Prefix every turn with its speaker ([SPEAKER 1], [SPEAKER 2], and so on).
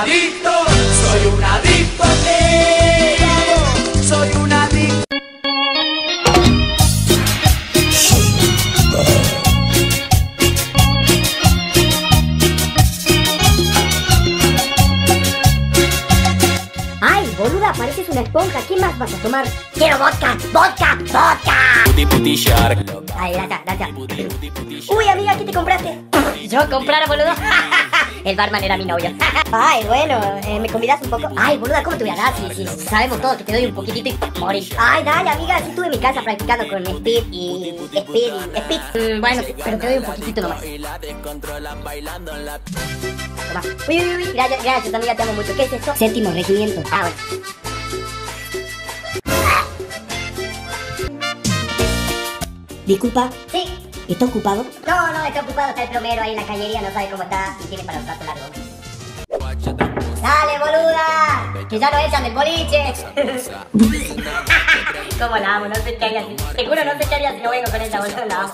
[SPEAKER 1] adicto, soy un adicto a ti. Soy un adicto.
[SPEAKER 2] Ay, boluda, pareces una esponja. ¿Qué más vas a tomar? Quiero vodka, vodka, vodka. Puti
[SPEAKER 3] puti shark.
[SPEAKER 2] Ay, lata, lata. Uy, amiga, ¿qué te compraste? Yo comprar, boludo. El barman era mi novio. Ay, bueno, eh, ¿me convidas un poco? Ay, boluda, ¿cómo te voy a dar? Si, si sabemos todos que te doy un poquitito y morís. Ay, dale, amiga, sí estuve en mi casa practicando con Speed y Speed y Speed. Mm, bueno, pero te doy un poquitito nomás.
[SPEAKER 3] Toma.
[SPEAKER 2] Uy, uy, uy, gracias, gracias, amiga, te amo mucho. ¿Qué es esto? Séptimo regimiento. Ah, bueno. Disculpa, Sí. ¿Está ocupado? No, no, está ocupado, está el plomero ahí en la callería, no sabe cómo está y tiene para un rato largo. Dale, boluda, que ya lo echan del boliche. ¿Cómo la amo? No sé qué haría. Seguro no sé qué haría si no vengo con ella, boludo, la amo.